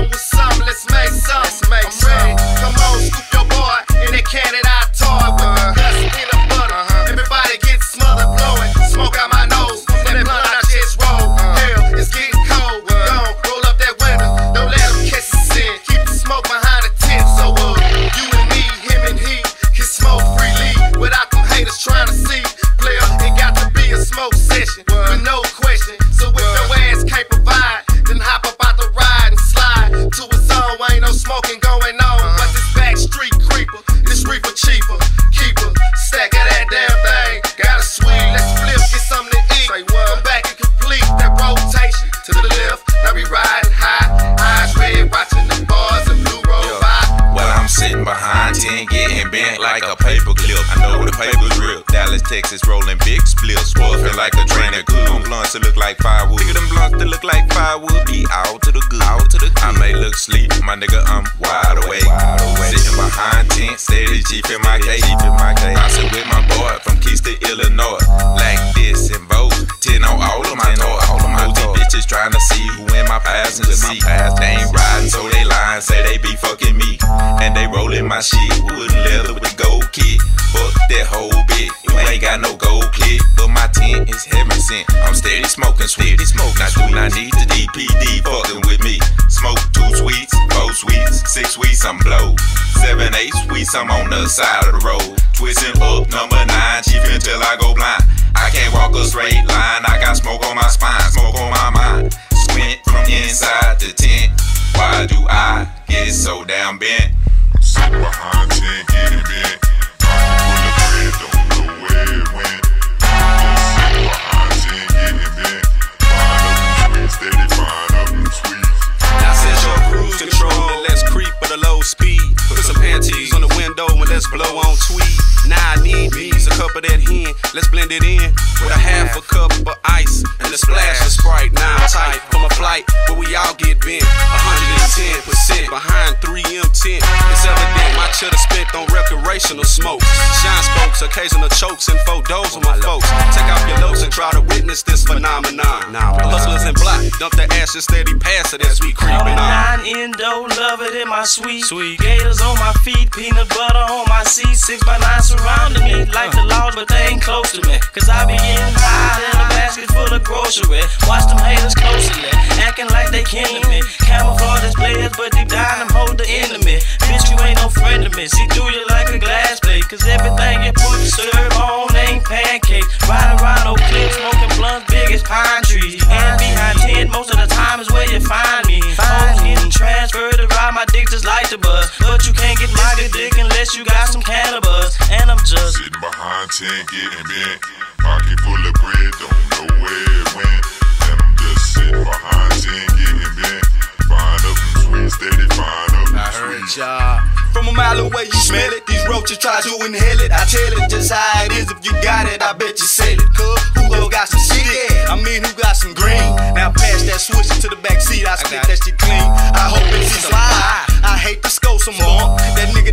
down with some, let's make some. Let's make I'm ready. Come on, scoop your boy in that cannon I toy with the dust peanut butter. Uh-huh. Everybody get smothered, blowing smoke out my nose. From that blunt I just roll. Hell, it's getting cold. Uh-huh. Gone, roll up that window. Don't let 'em catch us in. Keep the smoke behind the tint. So uh, you and me, him and he, can smoke freely without them haters trying to see. Player, it got to be a smoke session with no question. So if your uh-huh. ass can't provide, this reaper cheaper, keeper, stack of that damn thing. Got a sweet, let's flip, get something to eat. Come back and complete that rotation to the left. Now we riding high, eyes red, watching the bars and blue roll by. While I'm sitting behind tint, getting bent like a paper clip. I know the paper's real. Dallas, Texas, rolling big splits. Puffing like a train of good. Them blunts that look like firewood. Nigga, them blunts that look like firewood. Be out to the good. Out to the good. I may look sleep, my nigga, I'm wide awake. Wide awake. Chief in my case. I sit with my boy from Keys Illinois. Like this and both. tint on all of my toys. All of my bitches trying to see who my passenger seat. They ain't riding, so they lying, say they be fucking me. And they rolling my shit, wood and leather with gold kit. Fuck that whole bit, you ain't got no gold clip. But my tint is heaven sent. I'm steady smoking, steady smoke. Now do not need the DPD fucking with me. Smoke two sweets, four sweets, six sweets, I'm blow. Seven, eight sweets, I'm on the side of the road. Twisting up number nine, chief until I go blind. I can't walk a straight line, I got smoke on my spine, low speed. Put some panties on the window and let's blow on tweed. Now I need these, a cup of that hen. Let's blend it in with a half my spent on recreational smokes. Shine spokes, occasional chokes, and photos of my folks. Take off your lows and try to witness this phenomenon. Hustlers in black, dump the ashes steady past it as we All creeping the on. nine endo, love it in my sweet. Sweet. Gators on my feet, peanut butter on my seat. Six by nine surrounding me. Like the laws, but they ain't close to me. Cause I be getting high in a basket full of grocery. Watch them haters closely, acting like they kin to me. Camouflage as players, but deep down them hold the enemy. My dick just like the bus. But you can't get my good dick unless you got some cannabis. And I'm just Sitting behind tint, getting bent. Pocket full of bread, don't know where it went. And I'm just sitting behind tint, getting bent. Find up them sweets, steady find up them sweets. From a mile away, you smell it. These roaches try to inhale it. I tell it just how it is. If you got it, I bet you sell it. Cuz who else got some shit? I mean, who got some green? Now pass that switch to the back seat. I spit that shit clean.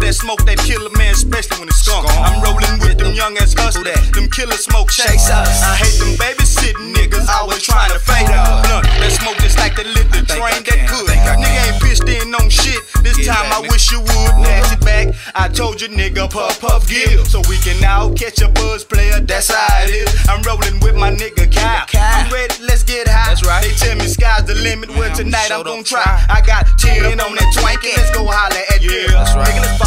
That smoke that killer man, especially when it's skunk. I'm rolling with them young ass hustlers. Them killer smoke chasers. I hate them babysitting niggas. Always trying to fade up. Blunt that smoke just like that lit the train that could. Nigga ain't pitched in on shit. This time I wish you would. Nasty back. I told you nigga puff puff give. So we can now catch a buzz player. That's how it is. I'm rolling with my nigga Kyle. I'm ready. Let's get high. That's right. They tell me sky's the limit. Well tonight I'm gonna try. I got 10 on that twanky. Let's go holler at yeah, That's right. Nigga, let's